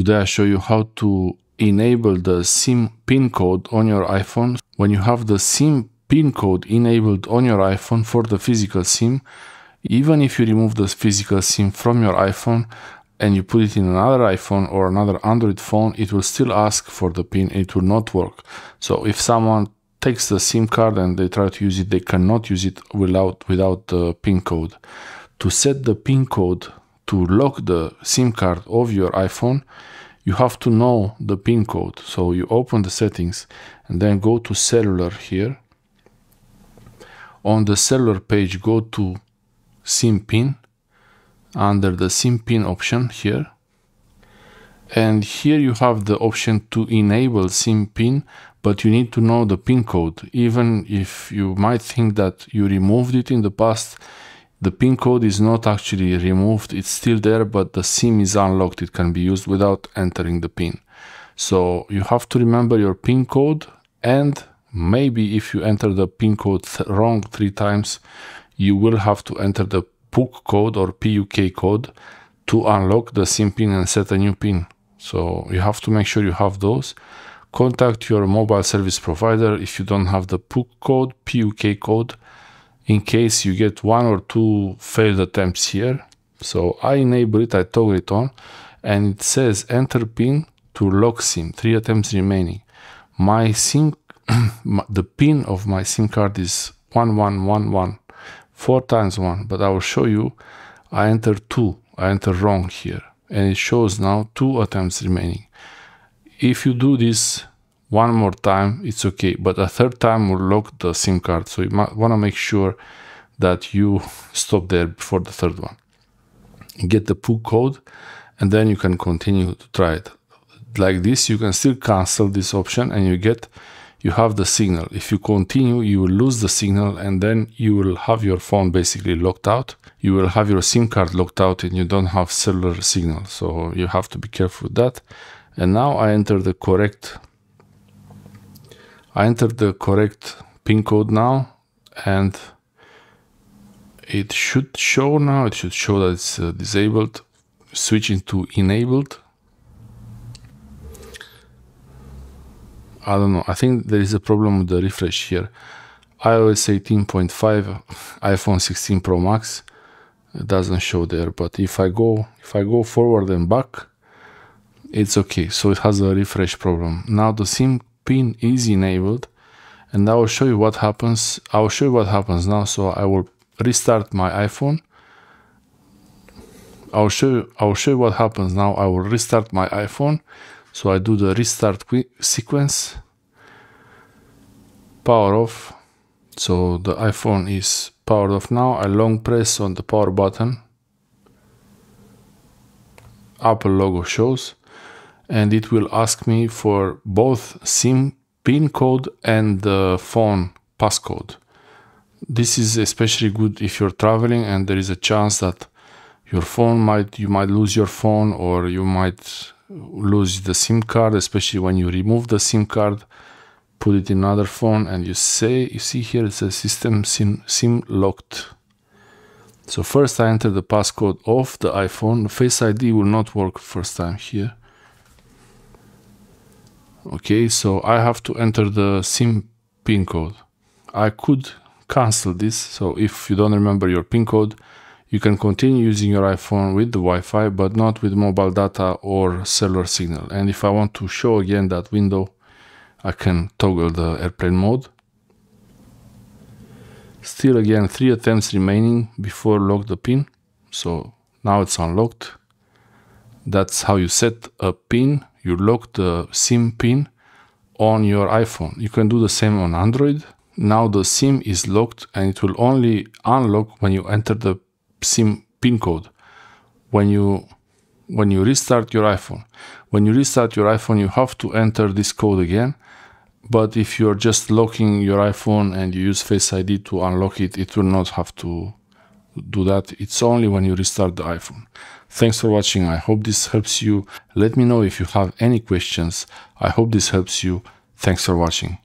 Today I show you how to enable the SIM pin code on your iPhone. When you have the SIM pin code enabled on your iPhone for the physical SIM, even if you remove the physical SIM from your iPhone and you put it in another iPhone or another Android phone, it will still ask for the pin. It will not work. So if someone takes the SIM card and they try to use it, they cannot use it without without the pin code. To set the pin code to lock the SIM card of your iPhone, you have to know the pin code. So you open the settings and then go to cellular here. On the cellular page, go to SIM pin under the SIM pin option here. And here you have the option to enable SIM pin, but you need to know the pin code. Even if you might think that you removed it in the past, the pin code is not actually removed, it's still there, but the SIM is unlocked. It can be used without entering the pin. So you have to remember your pin code and maybe if you enter the pin code th wrong three times, you will have to enter the PUK code or PUK code to unlock the SIM pin and set a new pin. So you have to make sure you have those. Contact your mobile service provider if you don't have the PUK code, PUK code, in case you get one or two failed attempts here. So I enable it, I toggle it on, and it says enter pin to lock SIM, three attempts remaining. My SIM, the pin of my SIM card is 1111, four times one, but I will show you I enter two, I enter wrong here, and it shows now two attempts remaining. If you do this one more time, it's okay. But a third time will lock the SIM card. So you want to make sure that you stop there before the third one. Get the PUK code and then you can continue to try it. Like this, you can still cancel this option and you get, you have the signal. If you continue, you will lose the signal and then you will have your phone basically locked out. You will have your SIM card locked out and you don't have cellular signal. So you have to be careful with that. And now I enter the correct I entered the correct pin code now and it should show now, it should show that it's uh, disabled, switching to enabled. I don't know, I think there is a problem with the refresh here. iOS 18.5, iPhone 16 Pro Max, it doesn't show there, but if I go, if I go forward and back, it's okay. So it has a refresh problem. Now the SIM pin is enabled and I will show you what happens. I will show you what happens now. So I will restart my iPhone. I will show you, I will show you what happens now. I will restart my iPhone. So I do the restart sequence. Power off. So the iPhone is powered off now. I long press on the power button. Apple logo shows and it will ask me for both SIM pin code and the phone passcode. This is especially good if you're traveling and there is a chance that your phone might you might lose your phone or you might lose the SIM card, especially when you remove the SIM card, put it in another phone and you say you see here it says system SIM, SIM locked. So first I enter the passcode of the iPhone. Face ID will not work first time here okay so I have to enter the SIM pin code. I could cancel this so if you don't remember your pin code you can continue using your iPhone with the Wi-Fi but not with mobile data or cellular signal. And if I want to show again that window I can toggle the airplane mode. Still again three attempts remaining before lock the pin. So now it's unlocked that's how you set a pin you lock the SIM pin on your iPhone. You can do the same on Android. Now the SIM is locked and it will only unlock when you enter the SIM pin code. When you when you restart your iPhone. When you restart your iPhone, you have to enter this code again. But if you're just locking your iPhone and you use Face ID to unlock it, it will not have to do that. It's only when you restart the iPhone. Thanks for watching. I hope this helps you. Let me know if you have any questions. I hope this helps you. Thanks for watching.